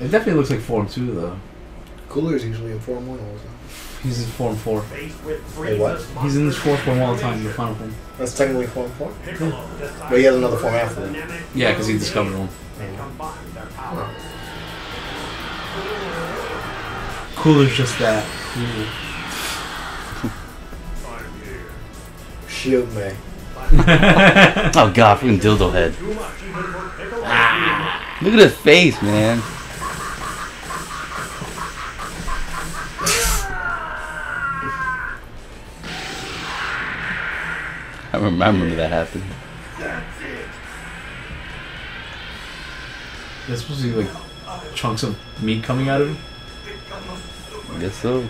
It definitely looks like Form 2, though. Cooler's usually in Form 1 all the time. He's in Form 4. Wait, what? He's in his fourth form all the time, the final form. That's technically Form 4? But he has another form after that. Yeah, because he discovered one. Cooler's just that. Cool. Shield me. Oh god, freaking dildo head. Ah. Look at his face, man. I remember, I remember that happened. There's supposed to be like chunks of meat coming out of him. I guess so.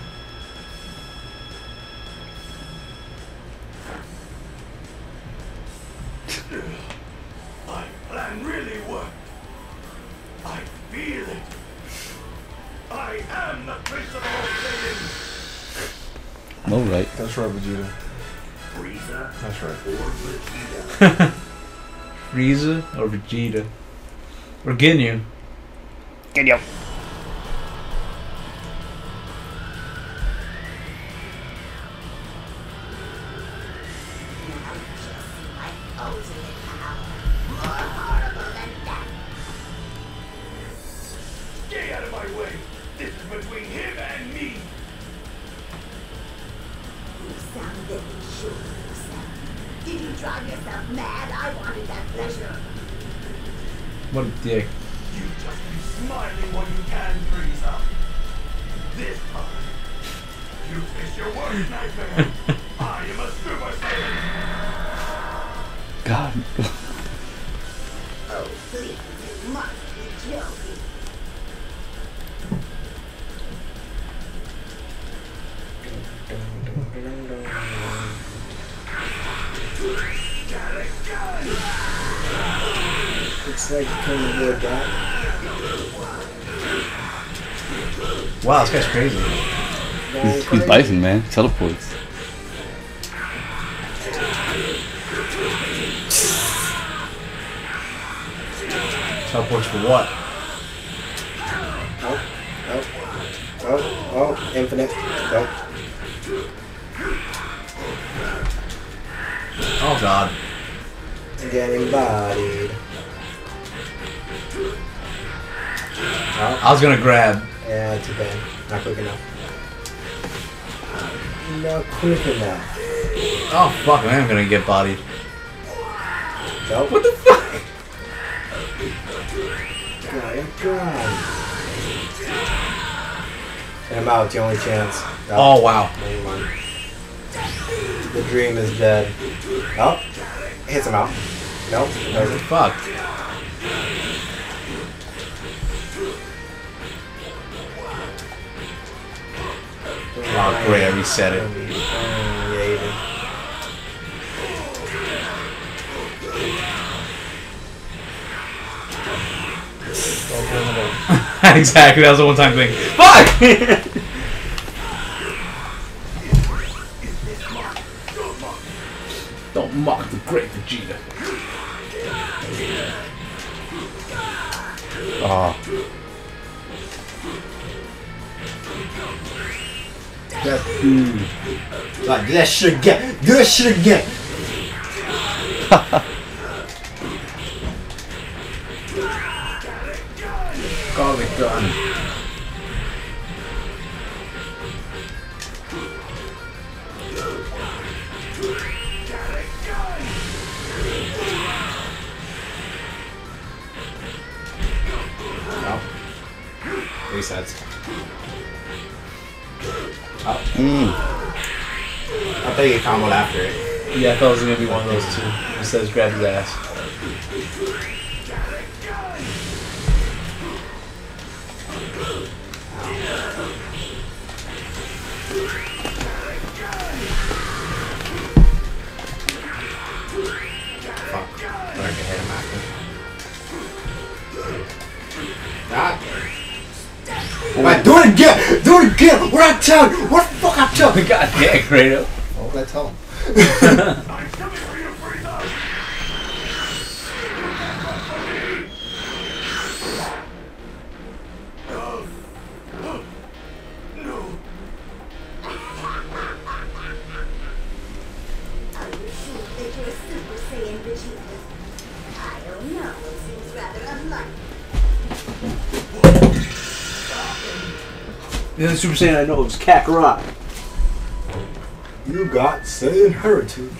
My plan really worked. I feel it. I am the Prince of all No right. That's right, Vegeta. Frieza That's right. or Vegeta. Frieza or Vegeta. Or Ginyu. Stay out of my way. This is between him and me. sound very sure of yourself. Did you drive yourself mad? I wanted that pleasure. What a dick. You just be smiling while you can, Frieza. This time, you face your worst nightmare. I am a Super Saiyan. God. Oh, please, you must be joking. It's like kind of like that. Wow, this guy's crazy. He's, he's Bison, man. Teleports. Teleports for what? Oh, oh, oh, oh, infinite. Oh, Oh god. getting bodied. I was gonna grab. yeah, too bad. Not quick enough. Not quick enough. Oh fuck, I am gonna get bodied. Nope. What the fuck? God, God. And I'm out, the only chance. Oh wow. Never mind. The dream is dead. Oh, hits him out. Nope, doesn't. Fuck. Oh great, I reset it. Exactly, that was a one time thing. Fuck! Don't mock the great Vegeta. Oh, That, mm. Like, do that shit again. Do that shit again. Galick Gun. No. Mm. I thought you comboed after it. Yeah, I thought it was gonna be one of those two. It says grab his ass. Fuck. I can hit him after. Ah. Alright, do it again! Do it again! What I tell you? What the fuck I tell you? God damn, Kratos. What did I tell him? The only Super Saiyan I know is Kakarot. You got Saiyan heritage.